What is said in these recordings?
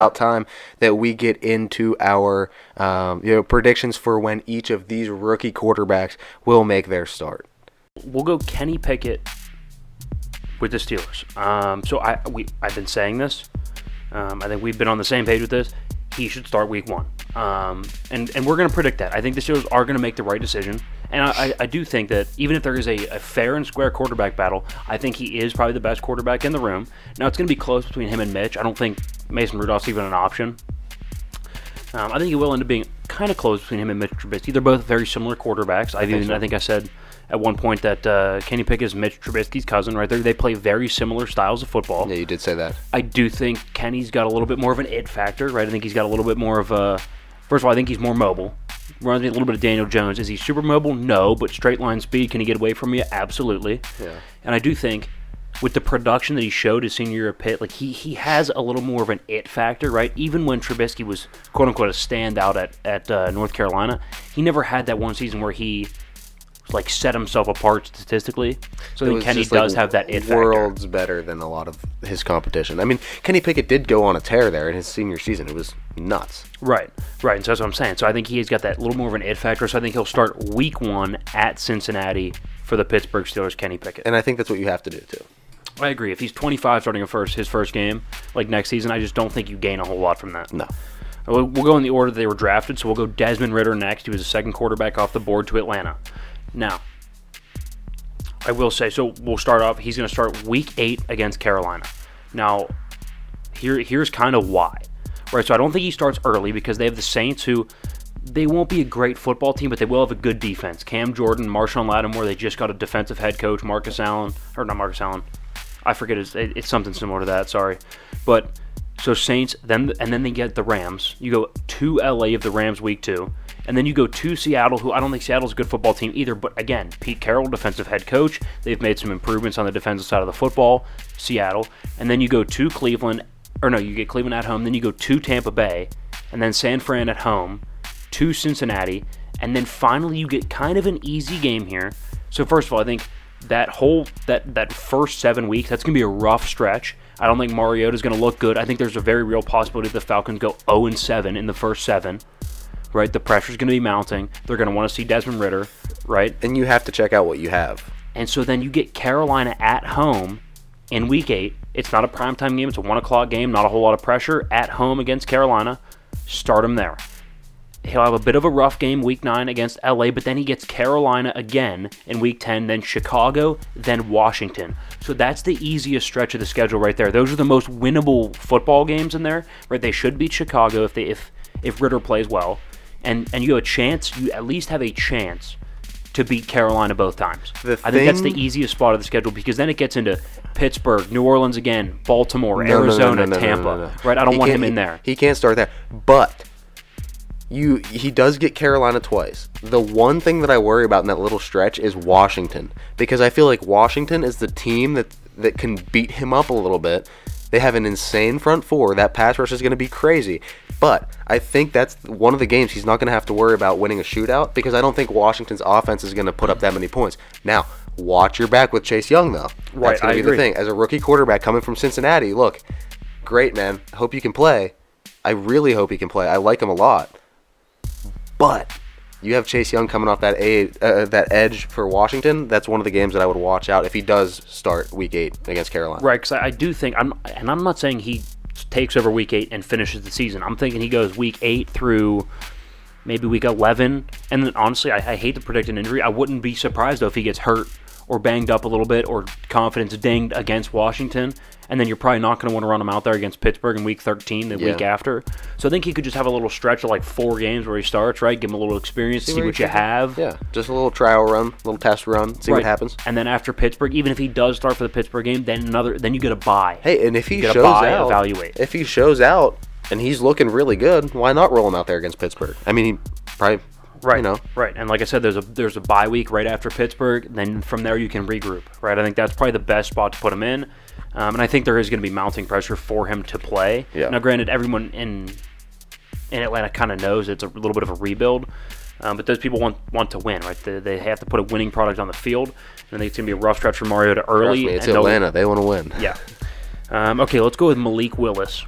about time that we get into our um, you know predictions for when each of these rookie quarterbacks will make their start. We'll go Kenny Pickett with the Steelers. Um, so I we I've been saying this. Um, I think we've been on the same page with this. He should start week one. Um, and, and we're going to predict that. I think the Steelers are going to make the right decision. And I, I do think that even if there is a, a, fair and square quarterback battle, I think he is probably the best quarterback in the room. Now, it's going to be close between him and Mitch. I don't think Mason Rudolph's even an option. Um, I think it will end up being kind of close between him and Mitch Trubisky. They're both very similar quarterbacks. I, think, so. I think I said at one point that uh, Kenny Pickett is Mitch Trubisky's cousin, right? They, they play very similar styles of football. Yeah, you did say that. I do think Kenny's got a little bit more of an it factor, right? I think he's got a little bit more of a. First of all, I think he's more mobile. Reminds me a little bit of Daniel Jones. Is he super mobile? No, but straight line speed, can he get away from you? Absolutely. Yeah. And I do think with the production that he showed his senior year at Pitt, like he he has a little more of an it factor, right? Even when Trubisky was quote unquote a standout at at uh, North Carolina, he never had that one season where he like set himself apart statistically. So I think Kenny does like have that it worlds factor. better than a lot of his competition. I mean, Kenny Pickett did go on a tear there in his senior season. It was nuts. Right, right. And so that's what I'm saying. So I think he's got that little more of an it factor. So I think he'll start week one at Cincinnati for the Pittsburgh Steelers. Kenny Pickett. And I think that's what you have to do too. I agree. If he's 25 starting a first his first game like next season, I just don't think you gain a whole lot from that. No. We'll, we'll go in the order they were drafted. So we'll go Desmond Ridder next. He was the second quarterback off the board to Atlanta. Now, I will say, so we'll start off. He's going to start week eight against Carolina. Now, here here's kind of why, right? So I don't think he starts early because they have the Saints who they won't be a great football team, but they will have a good defense. Cam Jordan, Marshon Lattimore, they just got a defensive head coach, Marcus Allen, or not Marcus Allen. I forget it's, it's something similar to that. Sorry, but so Saints, then and then they get the Rams. You go to LA of the Rams week two. And then you go to Seattle, who I don't think Seattle's a good football team either. But again, Pete Carroll, defensive head coach. They've made some improvements on the defensive side of the football. Seattle. And then you go to Cleveland, or no, you get Cleveland at home. Then you go to Tampa Bay, and then San Fran at home, to Cincinnati, and then finally you get kind of an easy game here. So first of all, I think that whole that that first seven weeks that's gonna be a rough stretch. I don't think Mariota's gonna look good. I think there's a very real possibility the Falcons go 0 and 7 in the first seven right? The pressure's going to be mounting. They're going to want to see Desmond Ridder, right? And you have to check out what you have. And so then you get Carolina at home in week eight. It's not a primetime game, it's a one o'clock game, not a whole lot of pressure. At home against Carolina, start them there. He'll have a bit of a rough game week nine against LA, but then he gets Carolina again in week 10, then Chicago, then Washington. So that's the easiest stretch of the schedule right there. Those are the most winnable football games in there, right? They should beat Chicago if they if if Ridder plays well and and you have a chance, you at least have a chance to beat Carolina both times. The I think that's the easiest spot of the schedule because then it gets into Pittsburgh, New Orleans again, Baltimore, no, Arizona, no, no, Tampa. Right? I don't he want him in there. He, he can't start there. But you he does get Carolina twice. The one thing that I worry about in that little stretch is Washington because I feel like Washington is the team that that can beat him up a little bit. They have an insane front four. That pass rush is going to be crazy. But I think that's one of the games he's not going to have to worry about winning a shootout because I don't think Washington's offense is going to put up that many points. Now, watch your back with Chase Young, though. Right, that's going to be agree. the thing. As a rookie quarterback coming from Cincinnati, look, great, man. Hope you can play. I really hope he can play. I like him a lot. But you have Chase Young coming off that a uh, that edge for Washington. That's one of the games that I would watch out if he does start Week Eight against Carolina. Right, because I do think I'm, and I'm not saying he takes over week eight and finishes the season. I'm thinking he goes week eight through maybe week 11. And then honestly, I, I hate to predict an injury. I wouldn't be surprised though if he gets hurt or banged up a little bit or confidence dinged against Washington and then you're probably not going to want to run him out there against Pittsburgh in Week 13, the yeah. week after. So I think he could just have a little stretch of like four games where he starts, right? Give him a little experience, see, see what you have. Yeah, just a little trial run, little test run, see right. what happens. And then after Pittsburgh, even if he does start for the Pittsburgh game, then another, then you get a buy. Hey, and if he shows buy, out, evaluate. If he shows out and he's looking really good, why not roll him out there against Pittsburgh? I mean, he probably Right. You know. Right. And like I said, there's a there's a bye week right after Pittsburgh. Then from there you can regroup. Right. I think that's probably the best spot to put him in. Um, and I think there is going to be mounting pressure for him to play. Yeah. Now, granted, everyone in in Atlanta kind of knows it's a little bit of a rebuild, um, but those people want want to win, right? They, they, have to put a winning product on the field, and I think it's going to be a rough stretch for Mariota early. Me, it's Atlanta; they want to win. Yeah. Um, okay, let's go with Malik Willis.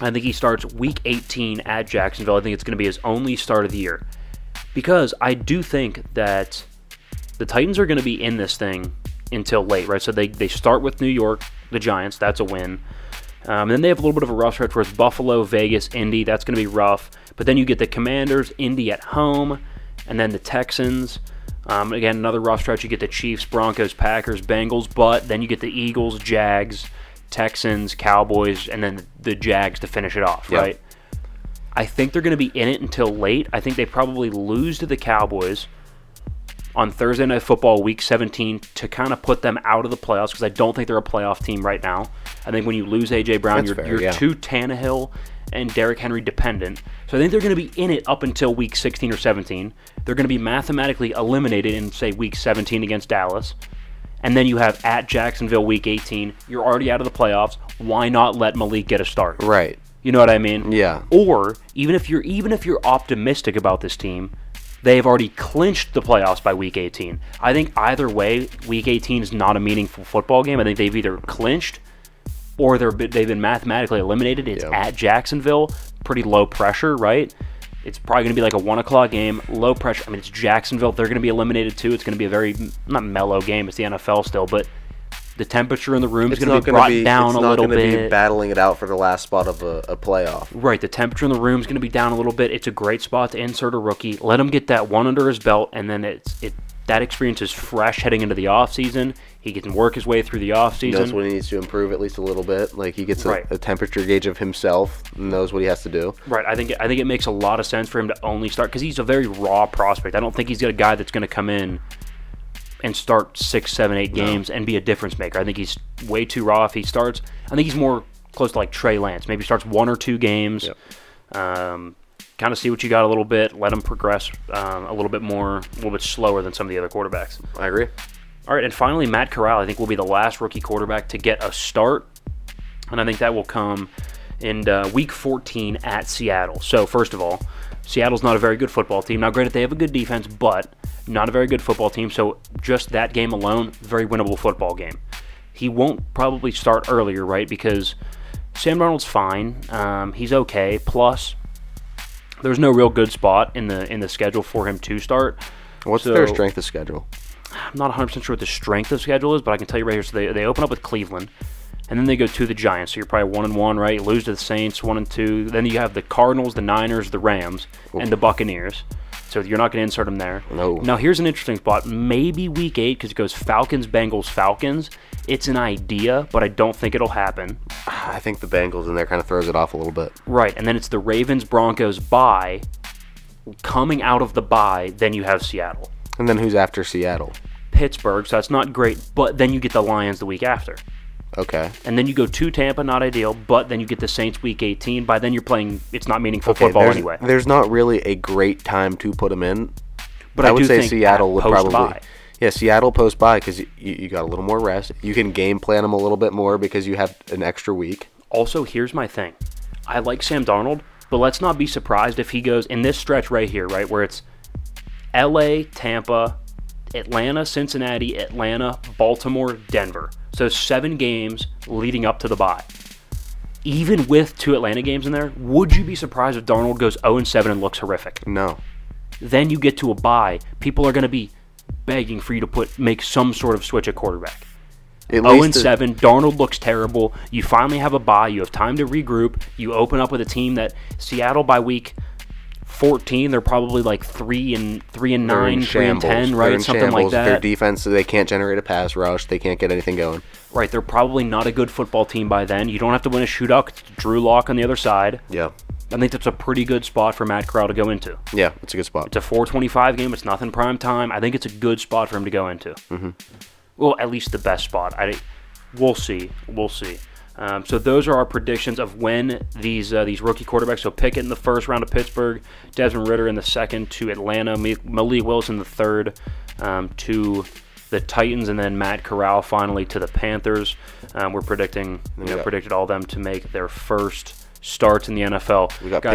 I think he starts week 18 at Jacksonville. I think it's going to be his only start of the year. Because I do think that the Titans are going to be in this thing until late, right? So they, they start with New York, the Giants. That's a win. Um, and then they have a little bit of a rough stretch towards Buffalo, Vegas, Indy. That's going to be rough. But then you get the Commanders, Indy at home, and then the Texans. Um, again, another rough stretch. You get the Chiefs, Broncos, Packers, Bengals, but then you get the Eagles, Jags, Texans, Cowboys, and then the Jags to finish it off, Yep. right? I think they're going to be in it until late. I think they probably lose to the Cowboys on Thursday Night Football Week 17 to kind of put them out of the playoffs because I don't think they're a playoff team right now. I think when you lose AJ Brown, That's you're, fair, you're yeah. too Tannehill and Derrick Henry dependent. So I think they're going to be in it up until Week 16 or 17. They're going to be mathematically eliminated in say Week 17 against Dallas. And then you have at Jacksonville Week 18. You're already out of the playoffs. Why not let Malik get a start? Right. You know what I mean? Yeah. Or even if you're even if you're optimistic about this team, they've already clinched the playoffs by week 18. I think either way, week 18 is not a meaningful football game. I think they've either clinched or they're they've been mathematically eliminated. It's Yeah. at Jacksonville, pretty low pressure, right? It's probably going to be like a one o'clock game, low pressure. I mean, it's Jacksonville; they're going to be eliminated too. It's going to be a very not mellow game. It's the NFL still, but the temperature in the room is going to be brought be down it's a not little going to bit. be battling it out for the last spot of a, a playoff. Right, the temperature in the room is going to be down a little bit. It's a great spot to insert a rookie. Let him get that one under his belt, and then it's it that experience is fresh heading into the off season. He can work his way through the off He knows what he needs to improve at least a little bit. Like he gets a, Right. a temperature gauge of himself, knows what he has to do. Right, I think I think it makes a lot of sense for him to only start because he's a very raw prospect. I don't think he's got a guy that's going to come in and start six, seven, eight games and be a difference maker. I think he's way too raw if he starts. I think he's more close to like Trey Lance. Maybe starts one or two games. Um, kind of see what you got a little bit. Let him progress um, a little bit more, a little bit slower than some of the other quarterbacks. I agree. All right, and finally, Matt Corral, I think, will be the last rookie quarterback to get a start, and I think that will come in uh, Week 14 at Seattle. So, first of all, Seattle's not a very good football team. Now, granted, they have a good defense, but not a very good football team. So, just that game alone, very winnable football game. He won't probably start earlier, right? Because Sam Darnold's fine. Um, he's okay. Plus, there's no real good spot in the in the schedule for him to start. What's their strength of schedule? I'm not 100% sure what the strength of schedule is, but I can tell you right here. So they, they open up with Cleveland, and then they go to the Giants. So you're probably one and one, right? You lose to the Saints, one and two. Then you have the Cardinals, the Niners, the Rams, and the Buccaneers. So you're not going to insert them there. No. Now here's an interesting spot. Maybe week eight because it goes Falcons, Bengals, Falcons. It's an idea, but I don't think it'll happen. I think the Bengals in there kind of throws it off a little bit. Right, and then it's the Ravens, Broncos bye. Coming out of the bye, then you have Seattle. And then who's after Seattle? Pittsburgh, so that's not great, but then you get the Lions the week after. Okay. And then you go to Tampa, not ideal, but then you get the Saints week 18. By then you're playing, it's not meaningful Okay, football there's, anyway. there's not really a great time to put them in. But I, I would say Seattle would probably. Yeah, Seattle post bye because you, you got a little more rest. You can game plan them a little bit more because you have an extra week. Also, here's my thing. I like Sam Darnold, but let's not be surprised if he goes in this stretch right here, right, where it's LA, Tampa, Atlanta, Cincinnati, Atlanta, Baltimore, Denver. So seven games leading up to the bye. Even with two Atlanta games in there, would you be surprised if Darnold goes 0 7 and looks horrific? No. Then you get to a bye. People are going to be begging for you to put make some sort of switch at quarterback. At 0 and least the- 7. Darnold looks terrible. You finally have a bye. You have time to regroup. You open up with a team that Seattle by week 14, they're probably like 3 and 3 and they're 9, in 3 and 10, They're right? in Something like shambles. Their defense, they can't generate a pass rush. They can't get anything going. right, they're probably not a good football team by then. You don't have to win a shootout. Drew Lock on the other side. Yeah. I think that's a pretty good spot for Matt Corral to go into. Yeah, it's a good spot. It's a 425 game. It's nothing prime time. I think it's a good spot for him to go into. Mm-hmm. Well, at least the best spot. I, we'll see. We'll see. Um, so those are our predictions of when these uh, these rookie quarterbacks. So Pickett in the first round of Pittsburgh, Desmond Ridder in the second to Atlanta, Ma- Malik Wilson in the third um, to the Titans, and then Matt Corral finally to the Panthers. Um, we're predicting, you know, got- predicted all of them to make their first starts in the NFL. We got Guys,